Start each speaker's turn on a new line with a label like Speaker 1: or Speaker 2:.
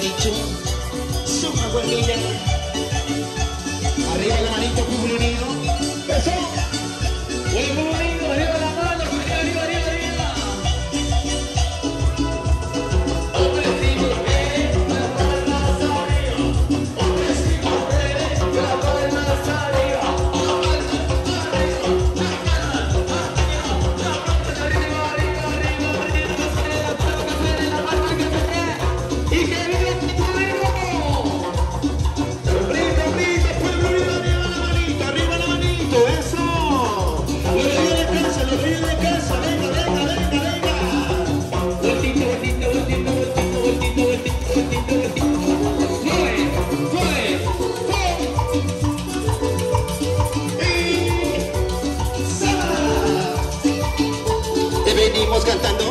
Speaker 1: dicho, suma guardilla. Arriba la manito, pueblo unido. venimos cantando